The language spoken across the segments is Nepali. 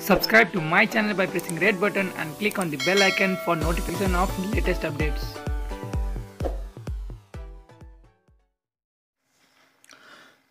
Subscribe to my channel by pressing red button and click on the bell icon for notification of latest updates.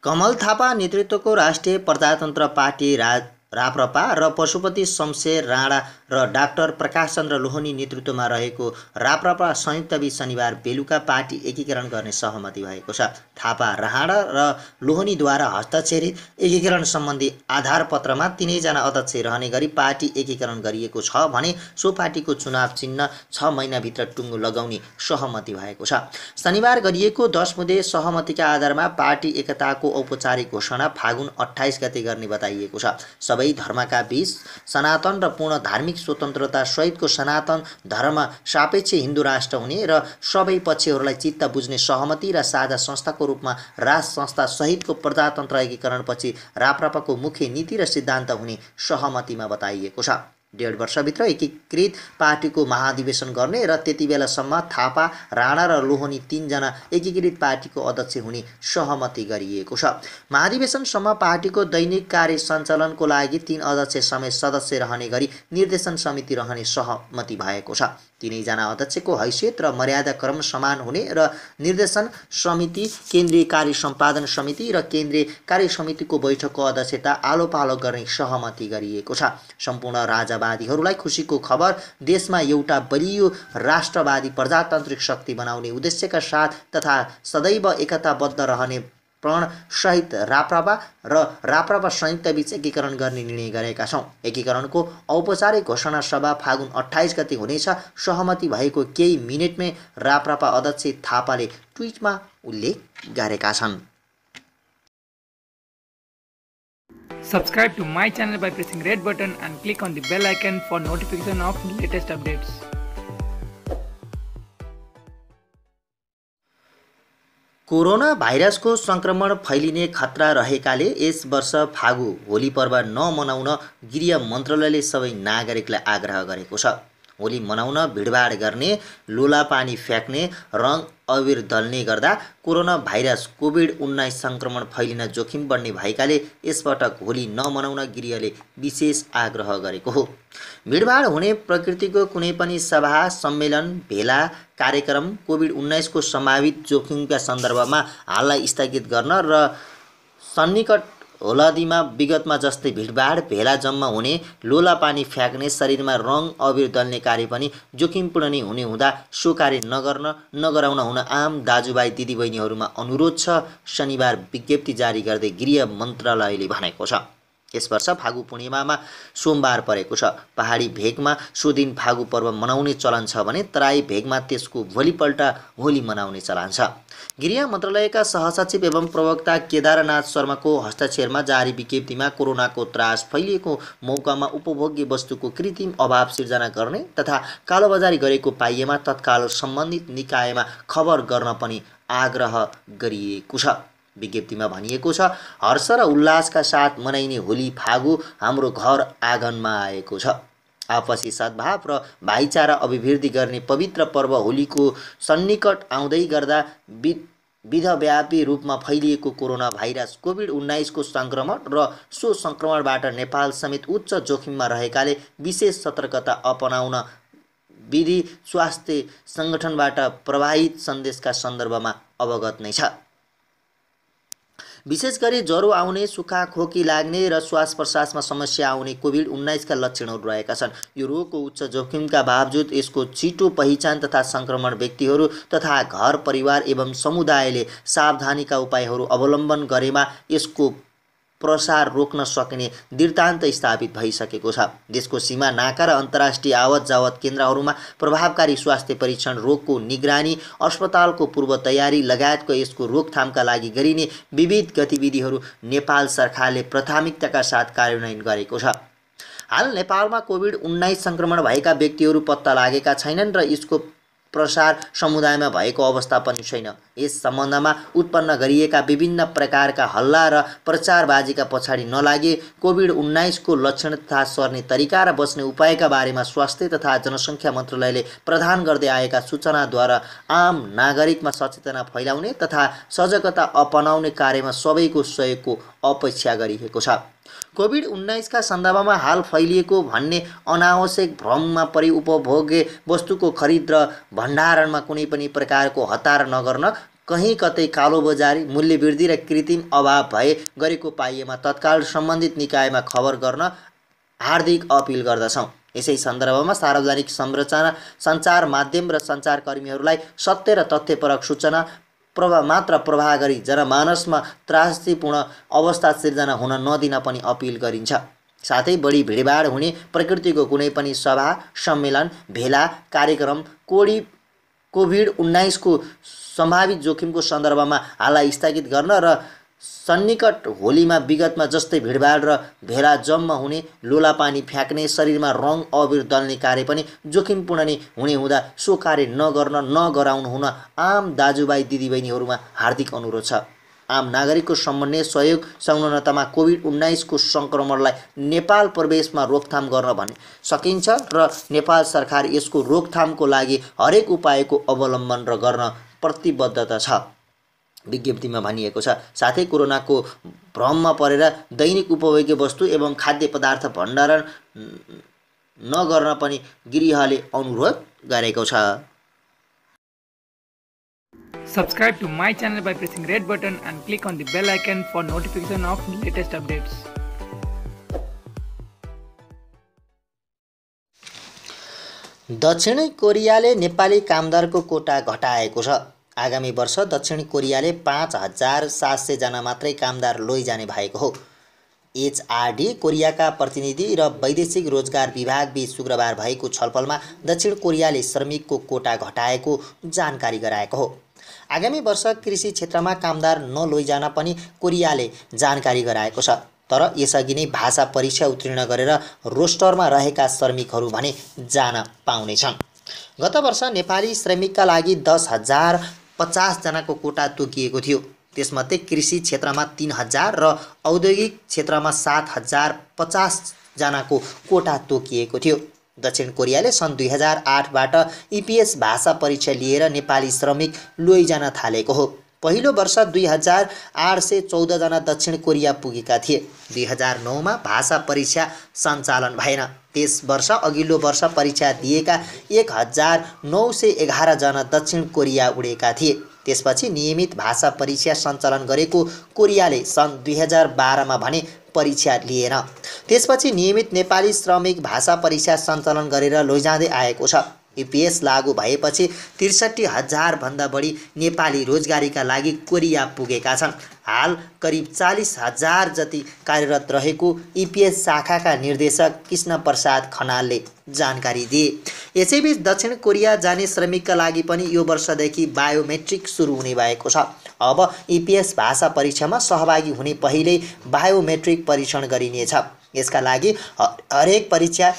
कमल थापा नेतृत्वको राष्ट्रिय प्रजातन्त्र पार्टी रा राप्रपा र पशुपति शमशेर राणा र डाक्टर प्रकाश चन्द्र लोहनी नेतृत्वमा रहेको राप्रपा संयुक्तबीच शनिबार बेलुका पार्टी एकीकरण गर्ने सहमति भएको छ। थापा राणा र लोहनीद्वारा हस्ताक्षरित एकीकरण सम्बन्धी आधारपत्रमा तिनैजना अध्यक्ष रहने गरी पार्टी एकीकरण गरिएको छ भने सो पार्टीको चुनाव चिन्ह छ महिनाभित्र टुङ्गो लगाउने सहमति भएको छ। शनिबार गरिएको दस बुधे सहमतिका आधारमा पार्टी एकताको औपचारिक घोषणा फागुन अठाइस गते गर्ने बताइएको छ। सबै धर्मका बीच सनातन र पूर्ण धार्मिक स्वतन्त्रता सहितको सनातन धर्म सापेक्ष हिन्दू राष्ट्र हुने र सबै पक्षहरूलाई चित्त बुझ्ने सहमति र साझा संस्थाको रूपमा राज संस्था सहितको प्रजातन्त्र एकीकरणपछि राप्रपाको मुख्य नीति र सिद्धान्त हुने सहमतिमा बताइएको छ। डेढ वर्षभित्र एकीकृत पार्टीको महाधिवेशन गर्ने र त्यति बेलासम्म थापा राणा र लोहनी तिनजना एकीकृत पार्टीको अध्यक्ष हुने सहमति गरिएको छ। महाधिवेशनसम्म पार्टीको दैनिक कार्य सञ्चालनको लागि तीन अध्यक्ष समेत सदस्य रहने गरी निर्देशन समिति रहने सहमति भएको छ। तिनैजना अध्यक्षको हैसियत र मर्यादा क्रम समान हुने र निर्देशन समिति केन्द्रीय कार्य सम्पादन समिति र केन्द्रीय कार्य समितिको बैठकको अध्यक्षता आलो पालो गर्ने सहमति गरिएको छ। सम्पूर्ण राजावादीहरूलाई खुसीको खबर देशमा एउटा बलियो राष्ट्रवादी प्रजातान्त्रिक शक्ति बनाउने उद्देश्यका साथ तथा सदैव एकताबद्ध रहने प्रणसहित राप्रपा र राप्रपा संयुक्तबीच एकीकरण गर्ने निर्णय गरेका छौँ। एकीकरणको औपचारिक घोषणा सभा फागुन अठाइस गते हुनेछ। सहमति भएको केही मिनटमै राप्रपा अध्यक्ष थापाले ट्विटमा उल्लेख गरेका छन्। Subscribe to my channel by pressing red button and click on the bell icon for notification of latest updates. Corona भाइरसको सङ्क्रमण फैलिने खतरा रहेकाले यस वर्ष फागु होली पर्व नमनाउन गृह मन्त्रालयले सबै नागरिकलाई आग्रह गरेको छ। होली मनाउन भिडभाड गर्ने लोला पानी फ्याँक्ने रङ अबिर दल्ने गर्दा कोरोना भाइरस कोभिड उन्नाइस सङ्क्रमण फैलिन जोखिम बढ्ने भएकाले यसपटक होली नमनाउन गृहले विशेष आग्रह गरेको हो। भिडभाड हुने प्रकृतिको कुनै पनि सभा सम्मेलन भेला कार्यक्रम कोभिड उन्नाइसको सम्भावित जोखिमका सन्दर्भमा हाललाई स्थगित गर्न र सन्निकट होलादीमा विगतमा जस्तै भिडभाड भेला जम्मा हुने लोला पानी फ्याँक्ने शरीरमा रङ अबिर दल्ने कार्य पनि जोखिमपूर्ण नै हुने हुँदा सो कार्य नगर्न नगराउन हुन आम दाजुभाइ दिदीबहिनीहरूमा अनुरोध छ। शनिबार विज्ञप्ति जारी गर्दै गृह मन्त्रालयले भनेको छ। यस वर्ष फागु पूर्णिमामा सोमबार परेको छ। पहाडी भेगमा सो दिन फागु पर्व मनाउने चलन छ भने तराई भेगमा त्यसको भोलिपल्ट होली मनाउने चलन छ। गृह मन्त्रालयका सहसचिव एवं प्रवक्ता केदारनाथ शर्माको हस्ताक्षरमा जारी विज्ञप्तिमा कोरोनाको त्रास फैलिएको मौकामा उपभोग्य वस्तुको कृत्रिम अभाव सिर्जना गर्ने तथा कालोबजारी गरेको पाइएमा तत्काल सम्बन्धित निकायमा खबर गर्न पनि आग्रह गरिएको छ। विज्ञप्तिमा भनिएको छ हर्ष र उल्लासका साथ मनाइने होली फागु हाम्रो घर आँगनमा आएको छ। आपसी सद्भाव र भाइचारा अभिवृद्धि गर्ने पवित्र पर्व होलीको सन्निकट आउँदै गर्दा वि विधव्यापी रूपमा फैलिएको कोरोना भाइरस कोभिड उन्नाइसको सङ्क्रमण र सो सङ्क्रमणबाट नेपाल समेत उच्च जोखिममा रहेकाले विशेष सतर्कता अपनाउन विधि स्वास्थ्य सङ्गठनबाट प्रवाहित सन्देशका सन्दर्भमा अवगत नै छ। विशेष गरी ज्वरो आउने सुक्खा खोकी लाग्ने र श्वास प्रश्वासमा समस्या आउने कोभिड उन्नाइसका लक्षणहरू रहेका छन्। यो रोगको उच्च जोखिमका बावजुद यसको छिटो पहिचान तथा सङ्क्रमण व्यक्तिहरू तथा घर परिवार एवं समुदायले सावधानीका उपायहरू अवलम्बन गरेमा यसको प्रसार रोक्न सकिने दृष्टान्त स्थापित भइसकेको छ। देशको सीमा नाका र अन्तर्राष्ट्रिय आवत जावत केन्द्रहरूमा प्रभावकारी स्वास्थ्य परीक्षण रोगको निगरानी अस्पतालको पूर्व तयारी लगायतको यसको रोकथामका लागि गरिने विविध गतिविधिहरू नेपाल सरकारले प्राथमिकताका साथ कार्यान्वयन गरेको छ। हाल नेपालमा कोभिड उन्नाइस सङ्क्रमण भएका व्यक्तिहरू पत्ता लागेका छैनन् र यसको प्रसार समुदायमा भएको अवस्था पनि छैन। यस सम्बन्धमा उत्पन्न गरिएका विभिन्न प्रकारका हल्ला र प्रचारबाजीका पछाडि नलागे कोभिड उन्नाइसको लक्षण तथा सर्ने तरिका र बस्ने उपायका बारेमा स्वास्थ्य तथा जनसङ्ख्या मन्त्रालयले प्रदान गर्दै आएका सूचनाद्वारा आम नागरिकमा सचेतना फैलाउने तथा सजगता अपनाउने कार्यमा सबैको सहयोगको अपेक्षा गरिएको छ। कोभिड उन्नाइसका सन्दर्भमा हाल फैलिएको भन्ने अनावश्यक भ्रममा परि उपभोग्य वस्तुको खरिद र भण्डारणमा कुनै पनि प्रकारको हतार नगर्न कहीँ कतै कालोबजारी मूल्यवृद्धि र कृत्रिम अभाव भए गरेको पाइएमा तत्काल सम्बन्धित निकायमा खबर गर्न हार्दिक अपिल गर्दछौँ। यसै सन्दर्भमा सार्वजनिक संरचना सञ्चार माध्यम र सञ्चारकर्मीहरूलाई सत्य र तथ्यपरक सूचना प्रभाव मात्र प्रवाह गरी जनमानसमा त्रासदीपूर्ण अवस्था सिर्जना हुन नदिन पनि अपिल गरिन्छ। साथै बढी भिडभाड हुने प्रकृतिको कुनै पनि सभा सम्मेलन भेला कार्यक्रम कोडी कोभिड उन्नाइसको सम्भावित जोखिमको सन्दर्भमा हाललाई स्थगित गर्न र सन्निकट होलीमा विगतमा जस्तै भिडभाड र भेला जम्मा हुने लोला पानी फ्याँक्ने शरीरमा रङ अबिर दल्ने कार्य पनि जोखिमपूर्ण नै हुने हुँदा सो कार्य नगर्न नगराउनु हुन आम दाजुभाइ दिदीबहिनीहरूमा हार्दिक अनुरोध छ। आम नागरिकको समन्वय सहयोग संलग्नतामा कोभिड उन्नाइसको सङ्क्रमणलाई नेपाल प्रवेशमा रोकथाम गर्न भने सकिन्छ र नेपाल सरकार यसको रोकथामको लागि हरेक उपायको अवलम्बन र गर्न प्रतिबद्धता छ। विज्ञप्तिमा भनिएको छ साथै कोरोनाको भ्रममा परेर दैनिक उपभोग्य वस्तु एवं खाद्य पदार्थ भण्डारण नगर्न पनि गृहले अनुरोध गरेको छ Subscribe to my channel by pressing red button and click on the bell icon for notification of latest updates. दक्षिण कोरियाले नेपाली कामदारको कोटा घटाएको छ आगामी वर्ष दक्षिण कोरियाले पाँच हजार सात सयजना मात्रै कामदार लैजाने भएको हो। एचआरडी कोरियाका प्रतिनिधि र वैदेशिक रोजगार विभागबीच शुक्रबार भएको छलफलमा दक्षिण कोरियाले श्रमिकको कोटा घटाएको जानकारी गराएको हो। आगामी वर्ष कृषि क्षेत्रमा कामदार नलैजान पनि कोरियाले जानकारी गराएको छ। तर यसअघि नै भाषा परीक्षा उत्तीर्ण गरेर रोस्टरमा रहेका श्रमिकहरू भने जान पाउनेछन्। गत वर्ष नेपाली श्रमिकका लागि दस हजार पचासजनाको कोटा तोकिएको थियो। त्यसमध्ये कृषि क्षेत्रमा तिन हजार र औद्योगिक क्षेत्रमा सात हजार पचासजनाको कोटा तोकिएको थियो। दक्षिण कोरियाले सन् दुई हजार आठबाट इपिएस भाषा परीक्षा लिएर नेपाली श्रमिक लैजान थालेको हो। पहिलो वर्ष दुई हजार आठ सय चौधजना दक्षिण कोरिया पुगेका थिए। दुई हजार नौमा भाषा परीक्षा सञ्चालन भएन। त्यस वर्ष अघिल्लो वर्ष परीक्षा दिएका एक हजार नौ सय एघारजना दक्षिण कोरिया उडेका थिए। त्यसपछि नियमित भाषा परीक्षा सञ्चालन गरेको कोरियाले सन् दुई हजार बाह्रमा भने परीक्षा लिएन। त्यसपछि नियमित नेपाली श्रमिक भाषा परीक्षा सञ्चालन गरेर लैजाँदै आएको छ। युपिएस लागू भएपछि त्रिसठी हजारभन्दा बढी नेपाली रोजगारीका लागि कोरिया पुगेका छन्। हाल करिब चालिस हजार जति कार्यरत रहेको इपिएस शाखाका निर्देशक कृष्ण प्रसाद खनालले जानकारी दिए। यसैबीच दक्षिण कोरिया जाने श्रमिकका लागि पनि यो वर्षदेखि बायोमेट्रिक सुरु हुने भएको छ। अब इपिएस भाषा परीक्षामा सहभागी हुने पहिल्यै बायोमेट्रिक परीक्षण गरिनेछ। यसका लागि हरेक परीक्षा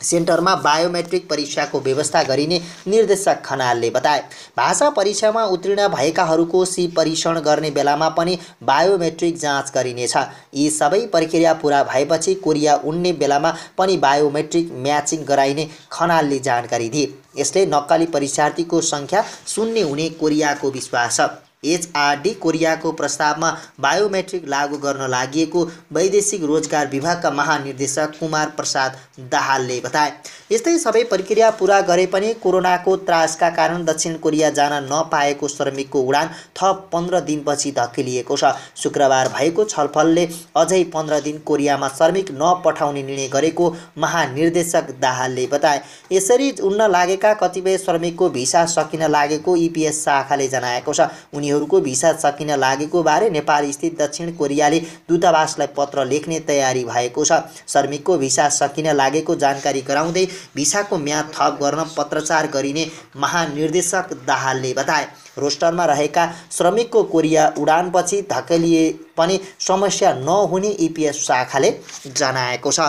सेन्टरमा बायोमेट्रिक परीक्षाको व्यवस्था गरिने निर्देशक खनालले बताए। भाषा परीक्षामा उत्तीर्ण भएकाहरूको सी परीक्षण गर्ने बेलामा पनि बायोमेट्रिक जाँच गरिनेछ। यी सबै प्रक्रिया पुरा भएपछि कोरिया उड्ने बेलामा पनि बायोमेट्रिक म्याचिङ गराइने खनालले जानकारी दिए। यसले नक्कली परीक्षार्थीको सङ्ख्या शून्य हुने कोरियाको विश्वास छ। एचआरडी कोरियाको प्रस्तावमा बायोमेट्रिक लागू गर्न लागि वैदेशिक रोजगार विभागका महानिर्देशक कुमार प्रसाद दाहालले बताए। यस्तै सबै प्रक्रिया पुरा गरे पनि कोरोनाको त्रासका कारण दक्षिण कोरिया जान नपाएको श्रमिकको उडान थप पन्ध्र दिनपछि धकेलिएको छ। शुक्रबार भएको छलफलले अझै पन्ध्र दिन कोरियामा श्रमिक नपठाउने निर्णय गरेको महानिर्देशक दाहालले बताए। यसरी उड्न लागेका कतिपय श्रमिकको भिसा सकिन लागेको इपिएस शाखाले जनाएको छ। उनीहरूको भिसा सकिन लागेको बारे नेपाल स्थित दक्षिण कोरियाले दूतावासलाई पत्र लेख्ने तयारी भएको छ। श्रमिकको भिसा सकिन लागेको जानकारी गराउँदै भिसाको म्याद थप गर्न पत्रचार गरिने महानिर्देशक दाहालले बताए। रोस्टरमा रहेका श्रमिकको कोरिया उडानपछि धकेलिए पनि समस्या नहुने इपिएस शाखाले जनाएको छ।